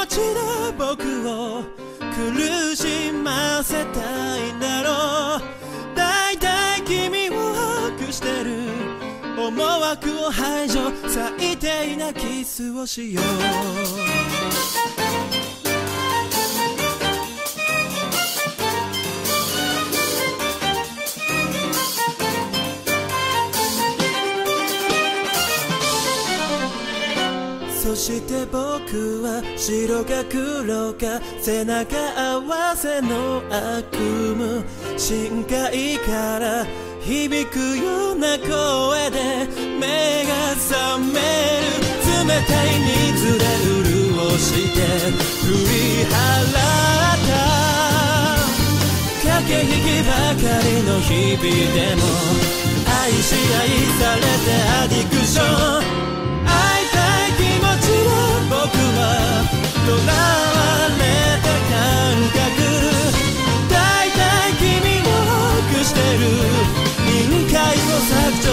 持ちで僕を苦しませたいんだろう。大体君を悪してる。思惑を排除。最低なキスをしよう。して僕は白か黒か背中合わせの悪夢深海から響くような声で目が覚める冷たい水で潤して振り払った駆け引きばかりの日々でも愛し愛されてアディクション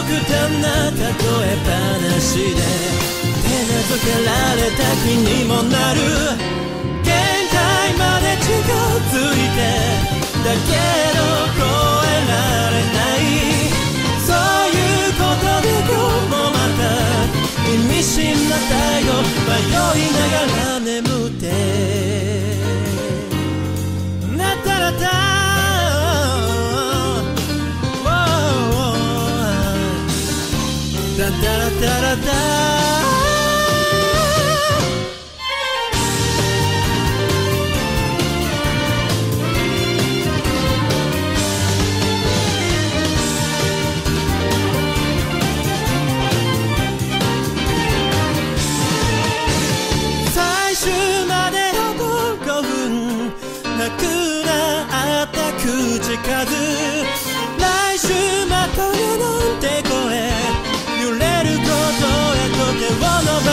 端な例え話で手なずけられた気にもなる限界まで近づいてだけど超えられないそういうことで今日もまた意味深な態度迷いながらったら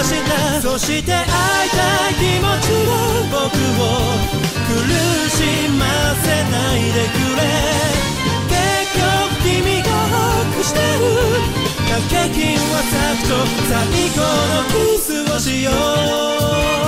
したそして会いたい気持ちが僕を苦しませないでくれ。結局君が悪してる。掛け金は咲くと最高のキスをしよう。